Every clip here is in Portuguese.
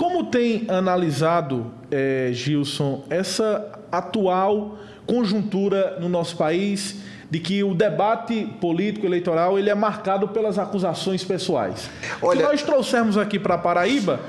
Como tem analisado, é, Gilson, essa atual conjuntura no nosso país de que o debate político eleitoral ele é marcado pelas acusações pessoais? Olha... Se nós trouxermos aqui para Paraíba,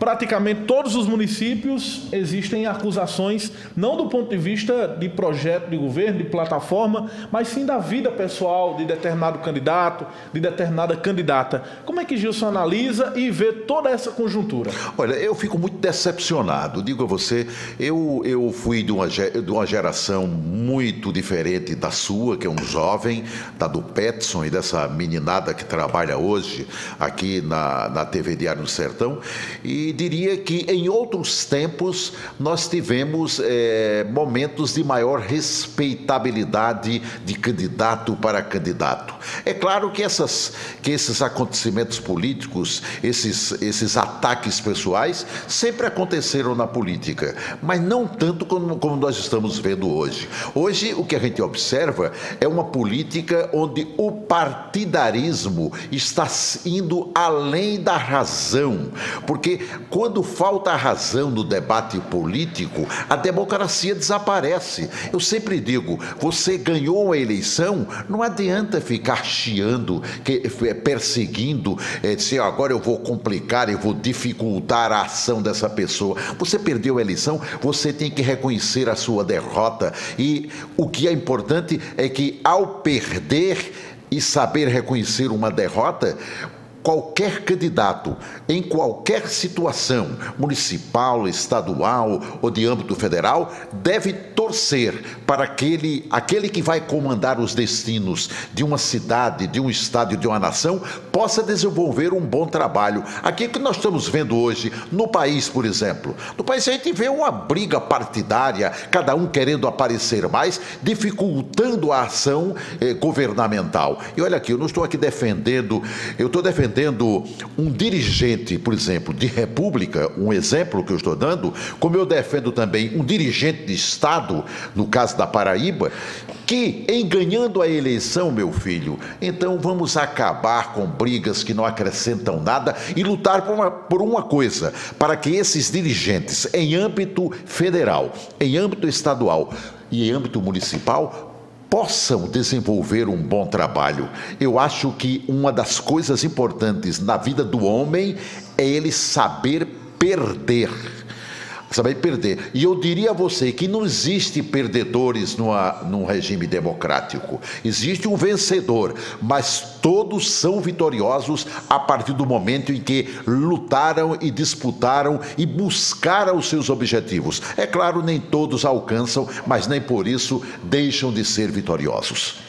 praticamente todos os municípios existem acusações, não do ponto de vista de projeto de governo, de plataforma, mas sim da vida pessoal de determinado candidato, de determinada candidata. Como é que Gilson analisa e vê toda essa conjuntura? Olha, eu fico muito decepcionado. Digo a você, eu, eu fui de uma, de uma geração muito diferente da sua, que é um jovem, da do Petson e dessa meninada que trabalha hoje aqui na, na TV Diário no Sertão. E diria que em outros tempos nós tivemos é, momentos de maior respeitabilidade de candidato para candidato. É claro que, essas, que esses acontecimentos políticos, esses, esses ataques pessoais, sempre aconteceram na política, mas não tanto como, como nós estamos vendo hoje. Hoje, o que a gente observa é uma política onde o partidarismo está indo além da razão, porque quando falta a razão no debate político, a democracia desaparece. Eu sempre digo: você ganhou a eleição, não adianta ficar chiando, é, perseguindo, é, dizer agora eu vou complicar, eu vou dificultar a ação dessa pessoa. Você perdeu a eleição, você tem que reconhecer a sua derrota. E o que é importante é que, ao perder, e saber reconhecer uma derrota, qualquer candidato, em qualquer situação, municipal, estadual ou de âmbito federal, deve torcer para aquele, aquele que vai comandar os destinos de uma cidade, de um estado, de uma nação, possa desenvolver um bom trabalho. Aqui que nós estamos vendo hoje, no país, por exemplo. No país a gente vê uma briga partidária, cada um querendo aparecer mais, dificultando a ação eh, governamental. E olha aqui, eu não estou aqui defendendo, eu estou defendendo defendendo um dirigente, por exemplo, de república, um exemplo que eu estou dando, como eu defendo também um dirigente de Estado, no caso da Paraíba, que em ganhando a eleição, meu filho, então vamos acabar com brigas que não acrescentam nada e lutar por uma, por uma coisa, para que esses dirigentes, em âmbito federal, em âmbito estadual e em âmbito municipal, possam desenvolver um bom trabalho. Eu acho que uma das coisas importantes na vida do homem é ele saber perder saber perder. E eu diria a você que não existe perdedores numa, num regime democrático. Existe um vencedor, mas todos são vitoriosos a partir do momento em que lutaram e disputaram e buscaram os seus objetivos. É claro, nem todos alcançam, mas nem por isso deixam de ser vitoriosos.